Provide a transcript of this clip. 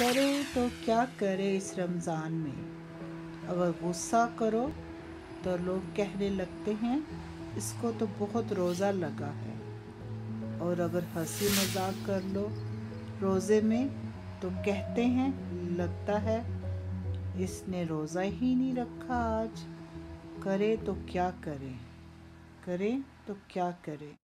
करे तो क्या करे इस रमज़ान में? अगर गुस्सा करो तो लोग कहने लगते हैं, इसको तो बहुत रोज़ा लगा है। और अगर हँसी मज़ाक कर लो रोज़े में तो कहते हैं, लगता है, इसने रोज़ा ही नहीं रखा आज। करे तो क्या करे? करे तो क्या करे?